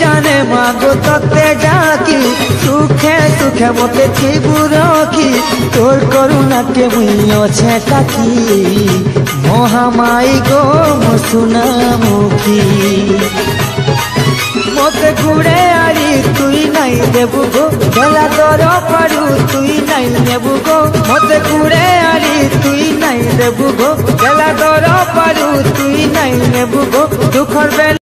জানে মাগো তত্তে ডাকি সুখে সুখে মতে থিবু রকি তোর করুণাকে মুই অছে তাকি মহামাই গো মসুনা মুখী মতে ঘুরে আরি তুই নাই দেবু গো। গলা তোর পারু তুই নাই নেবু গো। মতে ঘুরে আরি তুই নাই দেবু গো। গলা তোর পারু তুই নাই নেবু গো। দুঃখর